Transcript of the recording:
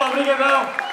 Obrigadão.